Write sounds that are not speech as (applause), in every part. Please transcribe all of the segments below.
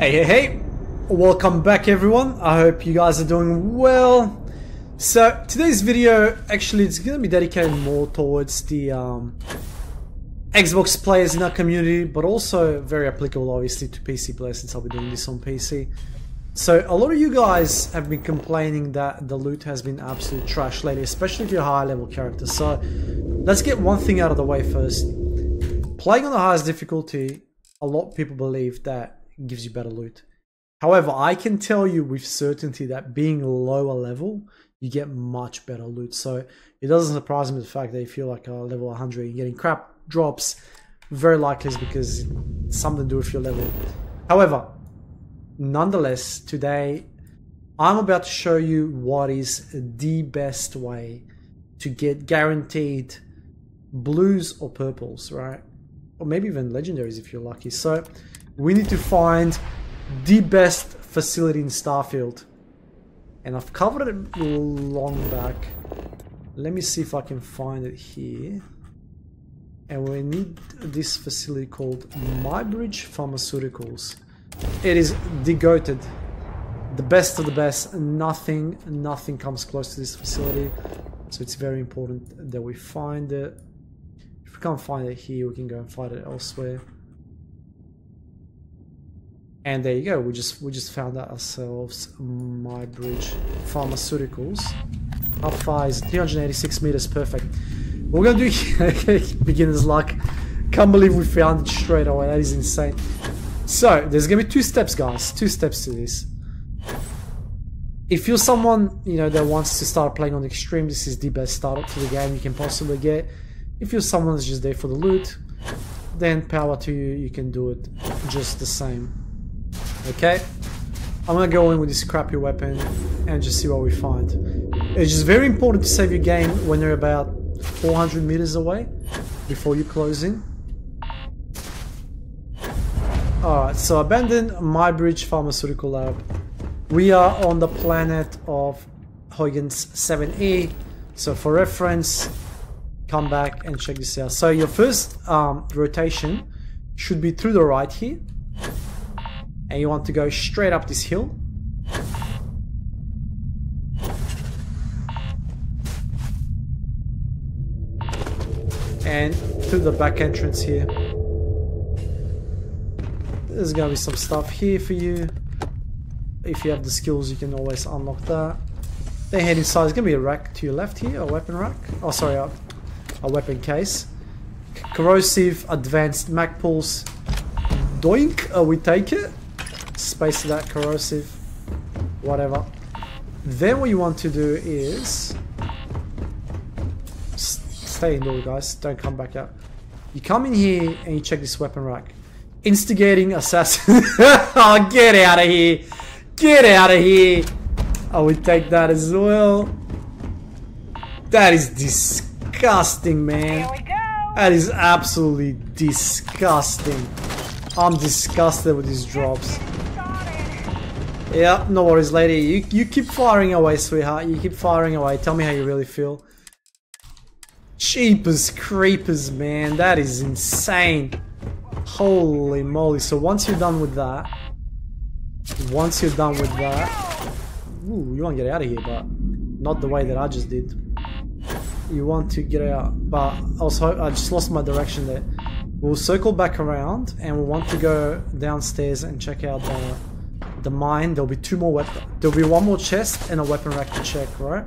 Hey, hey, hey! Welcome back, everyone. I hope you guys are doing well. So, today's video, actually, it's going to be dedicated more towards the um, Xbox players in our community, but also very applicable, obviously, to PC players since I'll be doing this on PC. So, a lot of you guys have been complaining that the loot has been absolute trash lately, especially if you're a high level character. So, let's get one thing out of the way first. Playing on the highest difficulty, a lot of people believe that gives you better loot. However, I can tell you with certainty that being lower level, you get much better loot. So it doesn't surprise me the fact that if you're like a level 100, you're getting crap drops. Very likely is because it's something to do with your level. However, nonetheless, today I'm about to show you what is the best way to get guaranteed blues or purples, right? Or maybe even legendaries if you're lucky. So we need to find the best facility in Starfield. And I've covered it long back. Let me see if I can find it here. And we need this facility called Muybridge Pharmaceuticals. It is degoated. The best of the best. Nothing, nothing comes close to this facility. So it's very important that we find it. If we can't find it here, we can go and find it elsewhere. And there you go. We just we just found ourselves Muybridge Pharmaceuticals. How far is 386 meters? Perfect. We're gonna do (laughs) beginner's luck. Can't believe we found it straight away. That is insane. So there's gonna be two steps, guys. Two steps to this. If you're someone you know that wants to start playing on extreme, this is the best startup to the game you can possibly get. If you're someone that's just there for the loot, then power to you. You can do it just the same. Okay? I'm gonna go in with this crappy weapon and just see what we find. It's just very important to save your game when you're about 400 meters away before you close in. Alright, so abandon Muybridge Pharmaceutical Lab. We are on the planet of Huygens 7E. So for reference, come back and check this out. So your first um, rotation should be through the right here and you want to go straight up this hill. And through the back entrance here. There's gonna be some stuff here for you. If you have the skills, you can always unlock that. Then head inside. There's gonna be a rack to your left here, a weapon rack. Oh, sorry, a, a weapon case. Corrosive, advanced mag pulse. Doink, uh, we take it space that corrosive, whatever. Then what you want to do is stay in indoor, guys. Don't come back out. You come in here and you check this weapon rack. Instigating assassin. (laughs) oh, get out of here! Get out of here! I would take that as well. That is disgusting, man. That is absolutely disgusting. I'm disgusted with these drops. Yeah, no worries, lady. You, you keep firing away, sweetheart. You keep firing away. Tell me how you really feel. Cheapers creepers, man. That is insane. Holy moly. So once you're done with that, once you're done with that, ooh, you want to get out of here, but not the way that I just did. You want to get out, but also I just lost my direction there. We'll circle back around and we want to go downstairs and check out the the mine. There'll be two more weapons. There'll be one more chest and a weapon rack to check, right?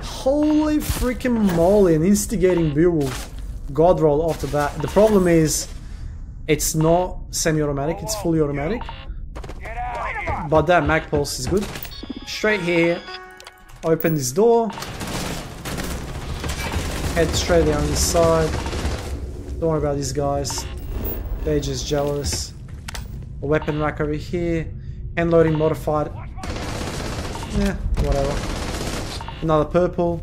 Holy freaking moly! An instigating Beowulf god roll off the bat. The problem is, it's not semi-automatic. It's fully automatic. But that mag pulse is good. Straight here. Open this door. Head straight down this side. Don't worry about these guys. They're just jealous. A weapon rack over here. Hand loading modified. Yeah, whatever. Another purple.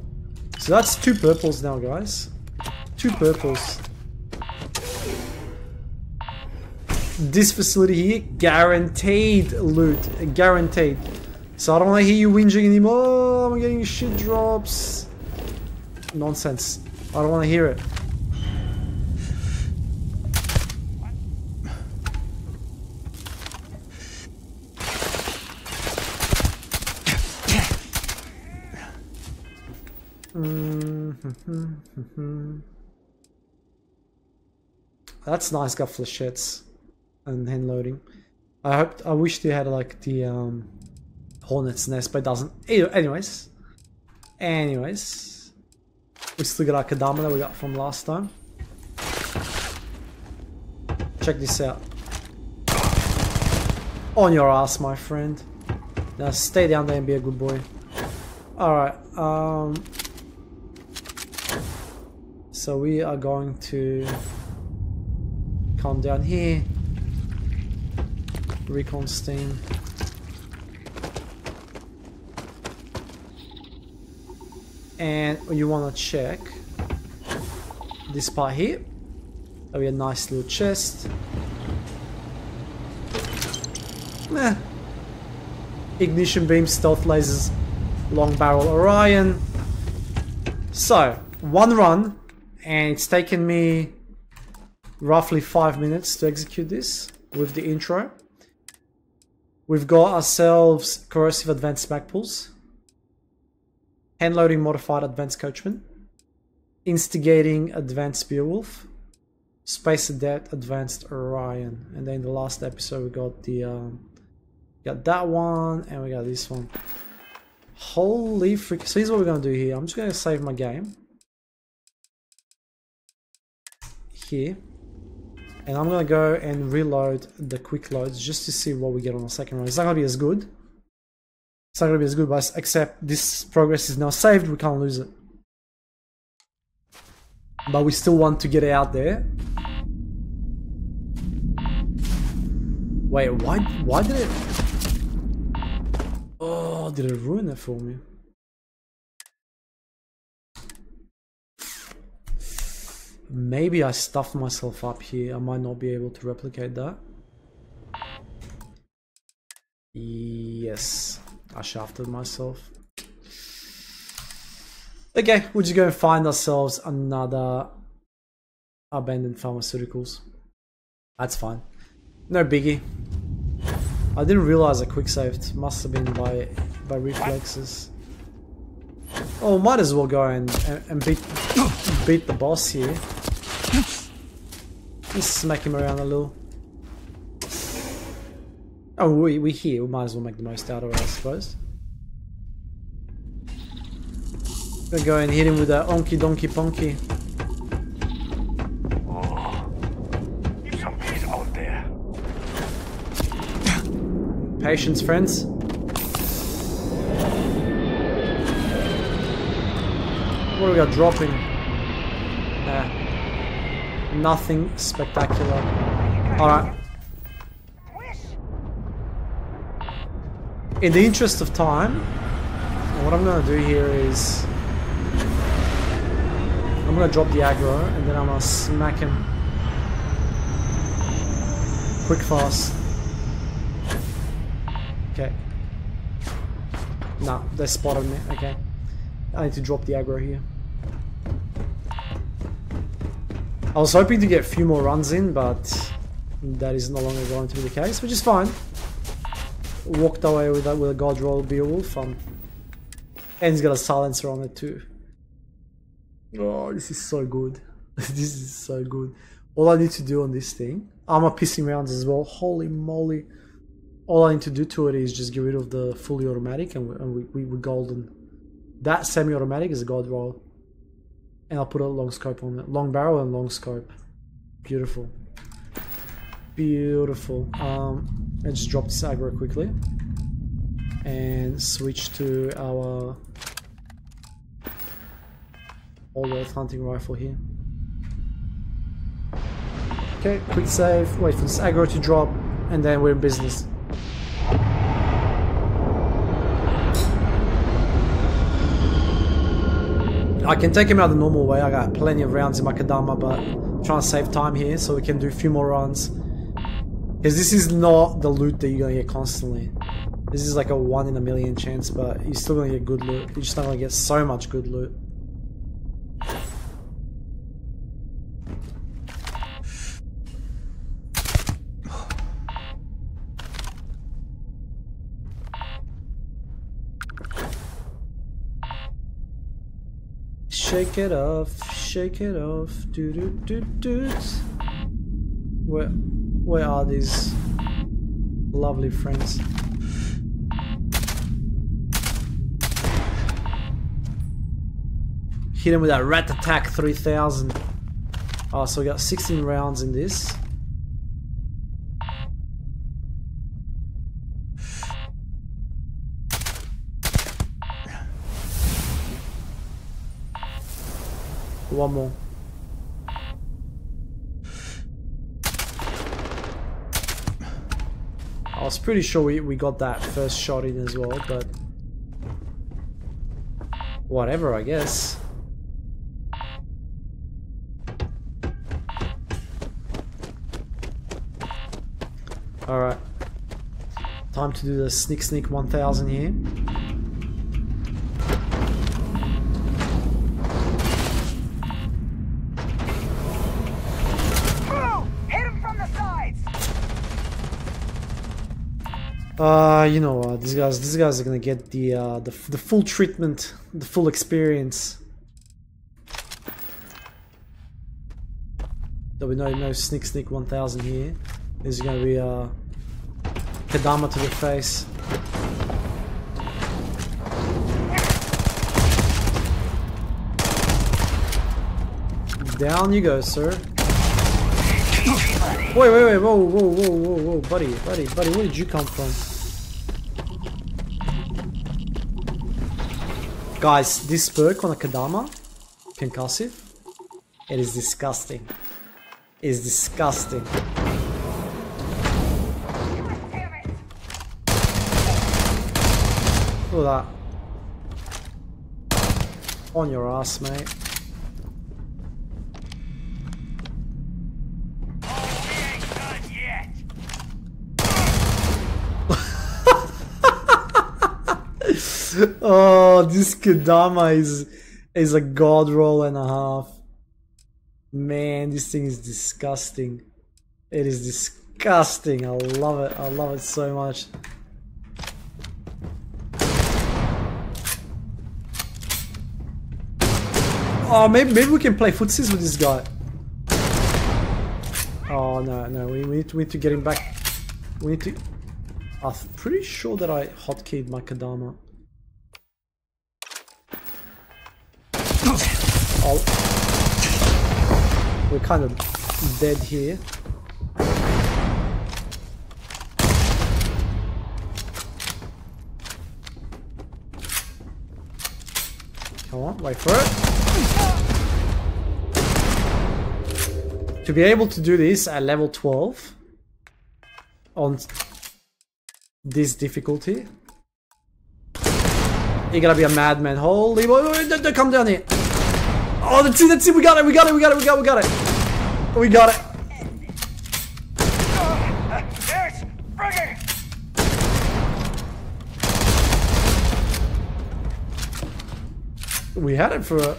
So that's two purples now, guys. Two purples. This facility here, guaranteed loot. Guaranteed. So I don't want to hear you whinging anymore. I'm getting shit drops. Nonsense. I don't want to hear it. That's nice, got flechettes and hand loading. I hope I wish they had like the um, hornet's nest, but it doesn't. Anyways, anyways, we still got our Kodama that we got from last time. Check this out. On your ass, my friend. Now stay down there and be a good boy. Alright, um... So we are going to come down here. Recon steam. And you want to check this part here. That'll be a nice little chest. Eh. Ignition beam, stealth lasers, long barrel Orion. So, one run, and it's taken me roughly five minutes to execute this with the intro. We've got ourselves corrosive advanced magpulse, hand loading modified advanced coachman, instigating advanced Beowulf, space adept advanced Orion, and then the last episode we got the um, got that one and we got this one. Holy freak! So here's what we're gonna do here. I'm just gonna save my game here. And I'm gonna go and reload the quick loads just to see what we get on the second run. It's not gonna be as good. It's not gonna be as good, but except this progress is now saved, we can't lose it. But we still want to get it out there. Wait, why why did it Oh, did it ruin it for me? Maybe I stuffed myself up here. I might not be able to replicate that. Yes, I shafted myself. Okay, we'll just go and find ourselves another abandoned pharmaceuticals. That's fine. No biggie. I didn't realize I quick saved. Must have been by by reflexes. Oh, might as well go and, and beat (coughs) beat the boss here. Just smack him around a little. Oh, we, we're here. We might as well make the most out of it, I suppose. Gonna go and hit him with that onky donkey ponky. Patience, friends. What do we got dropping? Nothing spectacular. Alright. In the interest of time, what I'm gonna do here is I'm gonna drop the aggro and then I'm gonna smack him quick fast. Okay. Nah, they spotted me. Okay. I need to drop the aggro here. I was hoping to get a few more runs in, but that is no longer going to be the case, which is fine. Walked away with that with a god roll Beowulf. Um, and he's got a silencer on it too. Oh, this is so good. (laughs) this is so good. All I need to do on this thing, armor pissing rounds as well. Holy moly all I need to do to it is just get rid of the fully automatic and, we, and we, we, we're golden. That semi-automatic is a god roll. And I'll put a long scope on it. Long barrel and long scope. Beautiful. Beautiful. Um, I just drop this aggro quickly. And switch to our Old Earth hunting rifle here. Okay, quick save, wait for this aggro to drop, and then we're in business. I can take him out the normal way. I got plenty of rounds in my Kodama, but I'm trying to save time here so we can do a few more runs. Because this is not the loot that you're gonna get constantly. This is like a one in a million chance, but you're still gonna get good loot. You're just not gonna get so much good loot. Shake it off, shake it off, do do do do. Where, where are these lovely friends? Hit him with that Rat Attack 3000. Oh, so we got 16 rounds in this. One more. I was pretty sure we, we got that first shot in as well, but... Whatever, I guess. Alright. Time to do the Sneak Sneak 1000 here. Uh, you know what? These guys, these guys are gonna get the uh, the the full treatment, the full experience. There'll be no no sneak sneak 1000 here. This is gonna be uh, Kodama to the face. Down you go, sir. Wait, wait, wait, whoa, whoa, whoa, whoa, whoa, buddy, buddy, buddy, where did you come from? Guys, this perk on a Kodama, concussive, it is disgusting. It is disgusting. Look at that. On your ass, mate. (laughs) oh, this Kodama is is a god roll and a half. Man, this thing is disgusting. It is disgusting. I love it. I love it so much. Oh, maybe maybe we can play footsies with this guy. Oh no, no, we, we need to we need to get him back. We need to. I'm pretty sure that I hotkeyed my Kodama. Oh. We're kind of dead here. Come on, wait for it. To be able to do this at level 12 on this difficulty, you gotta be a madman. Holy don't come down here. Oh, that's it, that's it, we got it, we got it, we got it, we got it, we got it. We got it. We had it for a,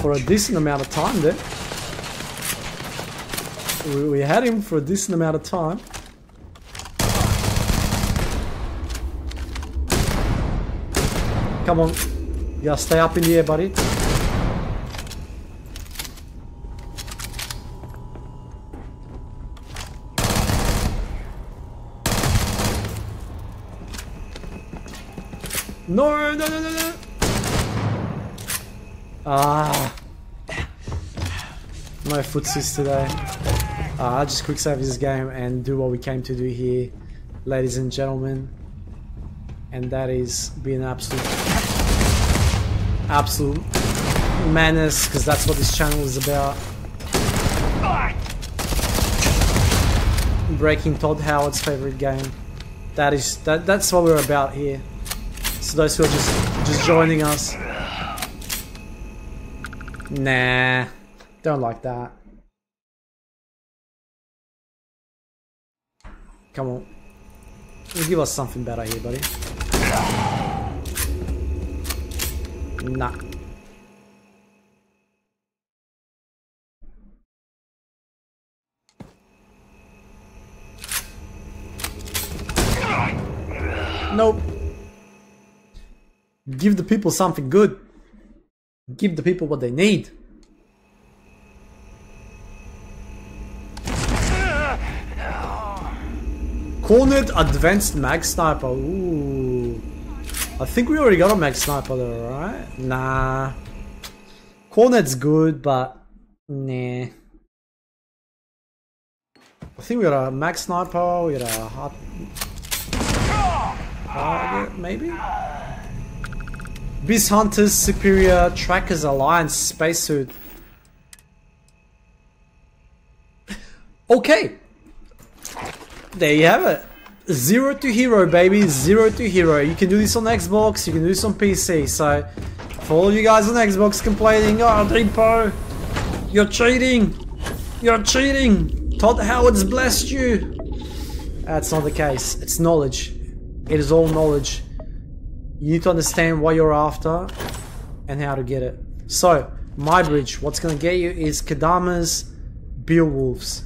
for a decent amount of time there. We, we had him for a decent amount of time. Come on. Gotta stay up in the air, buddy. No, no, no, no, no. Ah. No footsies today. Uh, I'll just quick save this game and do what we came to do here, ladies and gentlemen. And that is be an absolute, absolute menace, because that's what this channel is about. Breaking Todd Howard's favorite game. That is that. That's what we're about here. So those who are just just joining us. Nah, don't like that. Come on. Give us something better here, buddy. Nah. Nope. Give the people something good. Give the people what they need. Cornet Advanced Mag Sniper. Ooh. I think we already got a Mag Sniper though, right? Nah. Cornet's good, but nah. I think we got a Mag Sniper, we got a hot target, maybe? Beast Hunters Superior Trackers Alliance Spacesuit. Okay. There you have it. Zero to hero, baby. Zero to hero. You can do this on Xbox, you can do this on PC. So, for all you guys on Xbox complaining, oh, Depot, you're cheating. You're cheating. Todd Howard's blessed you. That's not the case. It's knowledge. It is all knowledge. You need to understand what you're after and how to get it. So, Muybridge, what's going to get you is Kodama's Beowulfs.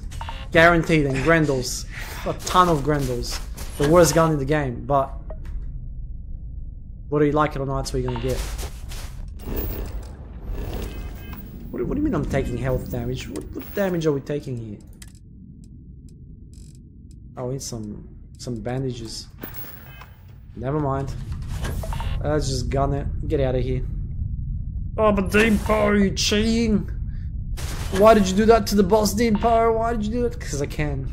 Guaranteed, and Grendels. A ton of Grendels. The worst gun in the game, but whether you like it or not, that's what you're to get. What, what, do you mean I'm taking health damage? What, what damage are we taking here? Oh, we need some, some bandages. Never mind. Uh, let's just gun it. Get out of here. Oh, but Deepo, you cheating? Why did you do that to the boss, Deepo? Why did you do it? Because I can.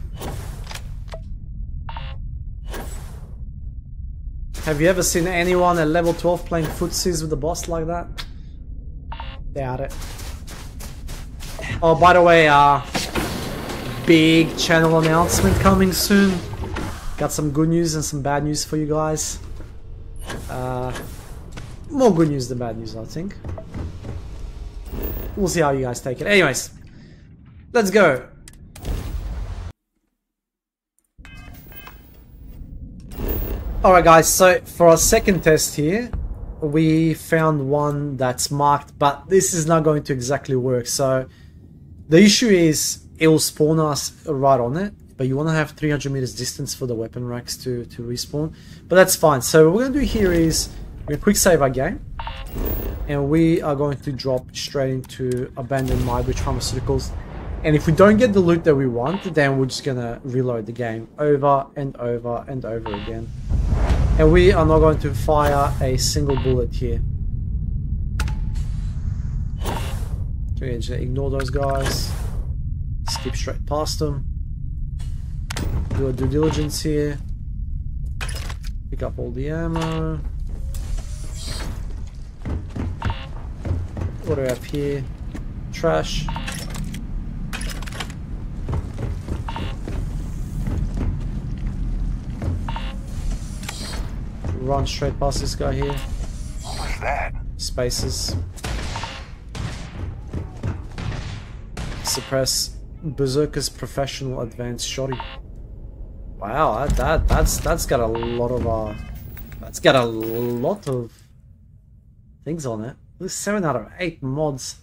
Have you ever seen anyone at level 12 playing footsies with the boss like that? Doubt it. Oh, by the way, uh, big channel announcement coming soon. Got some good news and some bad news for you guys. Uh, more good news than bad news, I think. We'll see how you guys take it. Anyways, let's go. Alright guys, so for our second test here, we found one that's marked, but this is not going to exactly work. So the issue is it will spawn us right on it, but you want to have 300 meters distance for the weapon racks to, to respawn. But that's fine. So what we're going to do here is we're going to quick save our game, and we are going to drop straight into abandoned Muybridge Pharmaceuticals. And if we don't get the loot that we want, then we're just going to reload the game over and over and over again. And we are not going to fire a single bullet here. Ignore those guys. Skip straight past them. Do a due diligence here. Pick up all the ammo. What do we have here? Trash. Run straight past this guy here. What was that? Spaces. Suppress Berserker's professional advanced shotty. Wow, that, that that's that's got a lot of uh that's got a lot of things on it. This seven out of eight mods.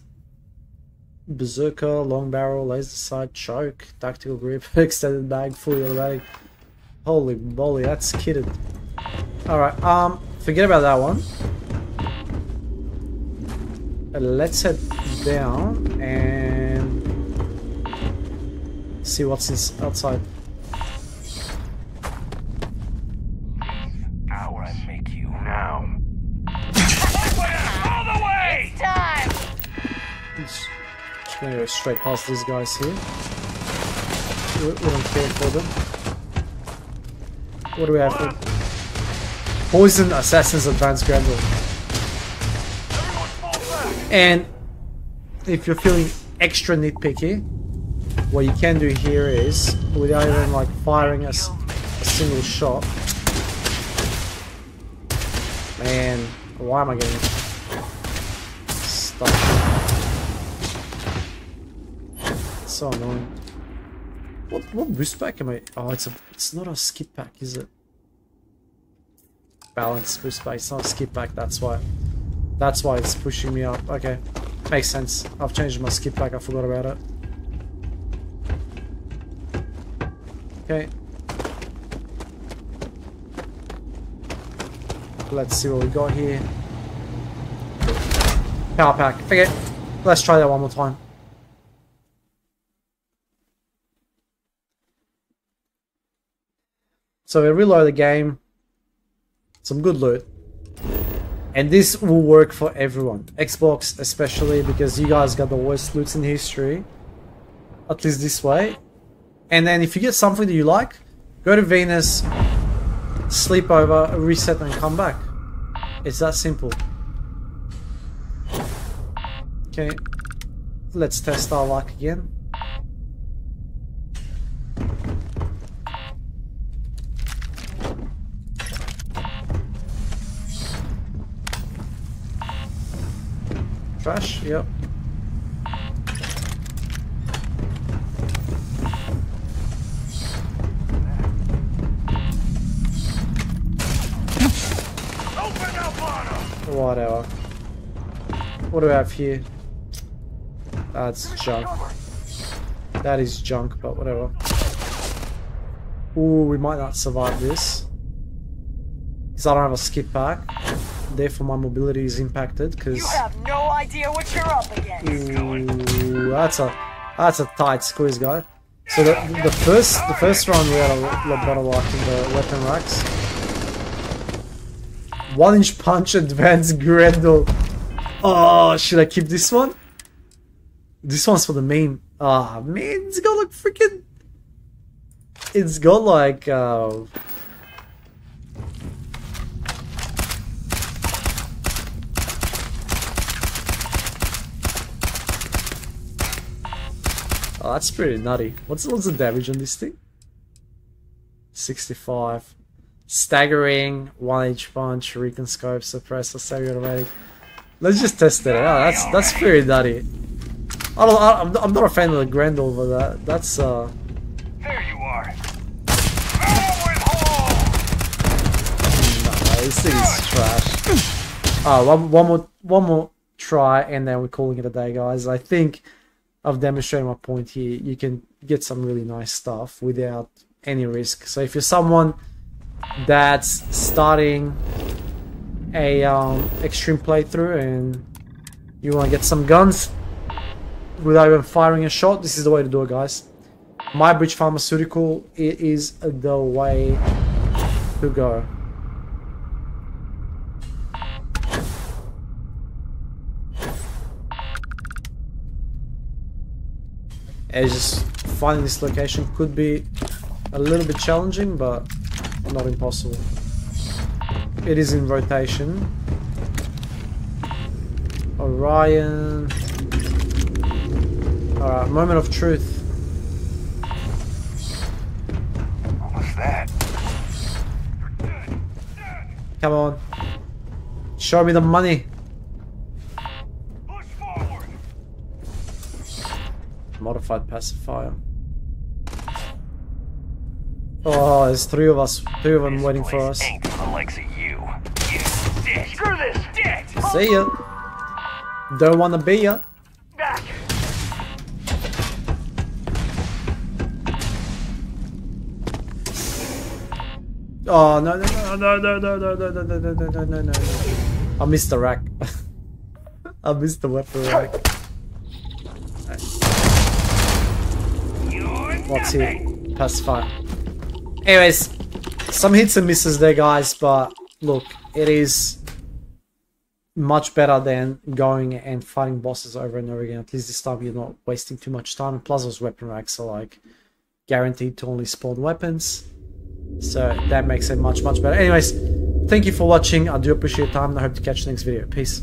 Berserker, long barrel, laser sight, choke, tactical grip, (laughs) extended mag, fully automatic. Holy moly, that's kitted. Alright, um, forget about that one. Uh, let's head down and see what's ins outside. Hour I make you now. All the way! Time! Just, just gonna go straight past these guys here. We, we don't care for them. What do we have for? Poison Assassin's Advanced Grendel. And if you're feeling extra nitpicky, what you can do here is, without even like firing a single shot. Man, why am I getting stuck? So annoying. What what boost pack am I? Oh, it's a it's not a skip pack, is it? Balance. It's not a skip pack, That's why. That's why it's pushing me up. Okay, makes sense. I've changed my skip pack, I forgot about it. Okay. Let's see what we got here. Power pack. Okay, let's try that one more time. So we reload the game. Some good loot. And this will work for everyone. Xbox especially because you guys got the worst loots in history. At least this way. And then if you get something that you like, go to Venus, sleep over, reset and come back. It's that simple. Okay. Let's test our luck again. Trash, yep. Open up on! Whatever. What do we have here? That's junk. That is junk, but whatever. Ooh, we might not survive this. Because I don't have a skip pack. Therefore my mobility is impacted, because... No idea what you're up against. Ooh, that's a that's a tight squeeze, guy. So the the first the first round we had a lot better luck in the weapon racks. One inch punch (laughs) advanced Grendel. Oh, should I keep this one? This one's for the main. Ah, man, it's got like freaking. It's got like. Uh, Oh, that's pretty nutty. What's what's the damage on this thing? 65. Staggering, one inch punch, recon scope, suppressor, semi automatic. Let's just test it out. That's that's pretty nutty. I don't, I, I'm, I'm not a fan of the Grendel, but that that's uh. There you are. Nah, this thing is trash. Oh, one, one more one more try, and then we're calling it a day, guys. I think I've demonstrated my point here. You can get some really nice stuff without any risk. So if you're someone that's starting a um, extreme playthrough and you want to get some guns without even firing a shot, this is the way to do it, guys. Muybridge Pharmaceutical it is the way to go. It's just finding this location could be a little bit challenging, but not impossible. It is in rotation. Orion. Alright, moment of truth. What was that? Come on. Show me the money. Modified pacifier. Oh, there's three of us. Two of them This waiting for us. Ain't for the likes of you. You. Screw this. See ya. Don't wanna be ya. Back. Oh no no no no no no no no no no no no no no no I missed the rack. I missed the weapon rack. You're What's here? Pacifier. Anyways, some hits and misses there, guys, but look, it is much better than going and fighting bosses over and over again. At least this time you're not wasting too much time. And plus, those weapon racks are like guaranteed to only spawn weapons. So that makes it much, much better. Anyways, thank you for watching. I do appreciate your time and I hope to catch you next video. Peace.